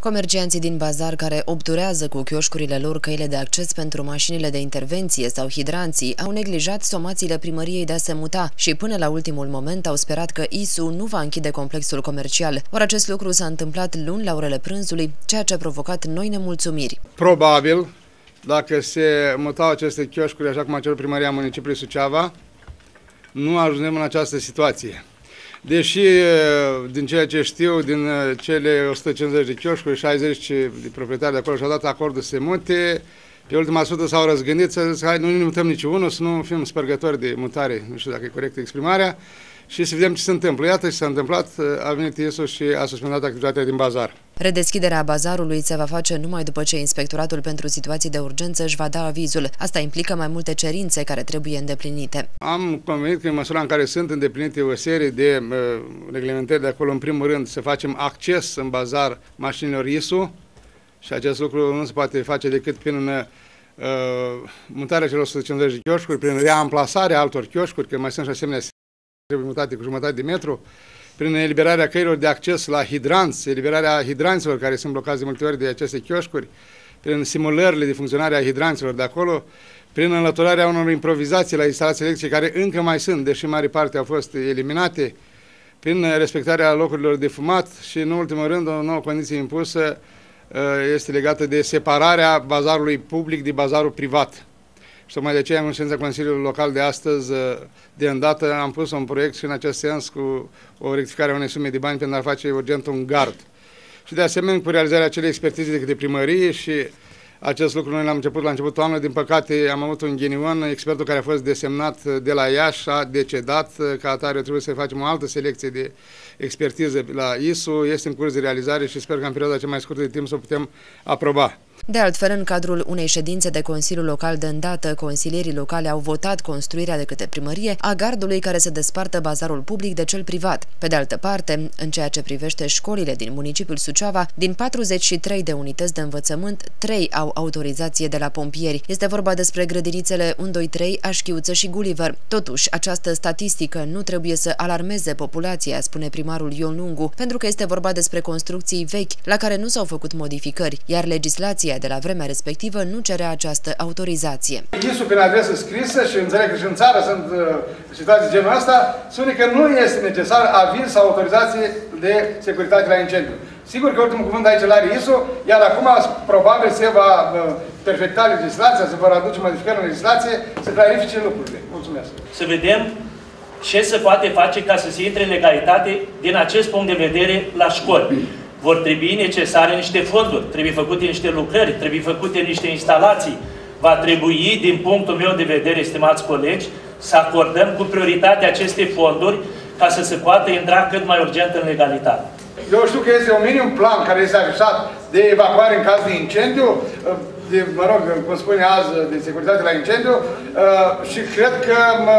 Comercianții din bazar care obturează cu chioșcurile lor căile de acces pentru mașinile de intervenție sau hidranții au neglijat somațiile primăriei de a se muta și până la ultimul moment au sperat că ISU nu va închide complexul comercial. Ori acest lucru s-a întâmplat luni la orele prânzului, ceea ce a provocat noi nemulțumiri. Probabil, dacă se mutau aceste chioșcuri așa cum a cerut primăria municipiului Suceava, nu ajungem în această situație. Deși, din ceea ce știu, din cele 150 de chioșcuri, 60 de proprietari de acolo și-au dat acordul să se mute, pe ultima sută s-au răzgândit să zic, hai, nu ne mutăm niciunul, să nu fim spărgători de mutare, nu știu dacă e corectă exprimarea, și să vedem ce se întâmplă. Iată ce s-a întâmplat, a venit ISO și a suspendat activitatea din bazar. Redeschiderea bazarului se va face numai după ce Inspectoratul pentru Situații de Urgență își va da avizul. Asta implică mai multe cerințe care trebuie îndeplinite. Am convenit că în măsura în care sunt îndeplinite o serie de uh, reglementări de acolo, în primul rând, să facem acces în bazar mașinilor ISU și acest lucru nu se poate face decât prin uh, mutarea celor 150 de chioșcuri, prin reamplasarea altor chioșcuri, că mai sunt și asemenea trebuie mutate cu jumătate de metru, prin eliberarea căilor de acces la hidranți, eliberarea hidranților care sunt blocați de multe ori de aceste chioșcuri, prin simulările de funcționare a hidranților de acolo, prin înlăturarea unor improvizații la instalații electrice care încă mai sunt, deși mare parte au fost eliminate, prin respectarea locurilor de fumat și, în ultimul rând, o nouă condiție impusă uh, este legată de separarea bazarului public de bazarul privat. Și tocmai de aceea, în ședința Consiliului Local de astăzi, de îndată, am pus un proiect și în acest sens cu o rectificare a unei sume de bani pentru a face urgent un gard. Și de asemenea, cu realizarea acelei expertize de către primărie și acest lucru noi l-am început la începutul anului. Din păcate, am avut un ghinion, expertul care a fost desemnat de la Iași a decedat, ca atare trebuie să facem o altă selecție de expertiză la ISU, este în curs de realizare și sper că în perioada cea mai scurtă de timp să o putem aproba. De altfel, în cadrul unei ședințe de Consiliul Local de îndată, consilierii locale au votat construirea de către primărie a gardului care să despartă bazarul public de cel privat. Pe de altă parte, în ceea ce privește școlile din municipiul Suceava, din 43 de unități de învățământ, 3 au autorizație de la pompieri. Este vorba despre grădinițele 1, 2, 3, Așchiuță și Gulliver. Totuși, această statistică nu trebuie să alarmeze populația, spune primarul Ion Lungu, pentru că este vorba despre construcții vechi, la care nu s-au făcut modificări, iar legislația de la vremea respectivă nu cerea această autorizație. ISU prin adresă scrisă și înțeleg că și în țară sunt uh, situații genul ăsta, spune că nu este necesar aviz sau autorizație de securitate la incendiu. Sigur că ultimul cuvânt aici la ISU, iar acum probabil se va uh, perfecta legislația, se vor aduce modificări în legislație, să clarifice lucrurile. Mulțumesc. Să vedem ce se poate face ca să se intre în legalitate din acest punct de vedere la școli vor trebui necesare niște fonduri, trebuie făcute niște lucrări, trebuie făcute niște instalații. Va trebui, din punctul meu de vedere, estimați colegi, să acordăm cu prioritate aceste fonduri ca să se poată intra cât mai urgent în legalitate. Eu știu că este un minim plan care este afișat de evacuare în caz de incendiu, de, mă rog, cum spune azi, de securitate la incendiu uh, și cred că, mă,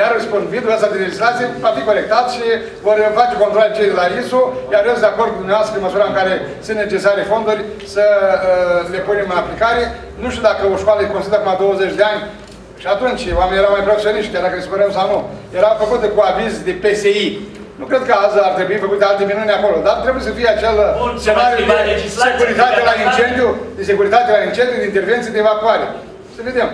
iar spun, vidul ăsta de legislație va fi corectat și vor face controle cei de la ISU, iar eu sunt de acord cu dumneavoastră în măsura în care sunt necesare fonduri să uh, le punem în aplicare. Nu știu dacă o școală e consideră acum 20 de ani și atunci oamenii erau mai profesioniști, chiar dacă se sau nu. Era făcută cu aviz de PSI. Nu cred că azi ar trebui făcute alte minuni acolo, dar trebuie să fie acel Bun, scenariu de securitate la incendiu, de securitate la incendiu, de intervenție, de evacuare. Să vedem.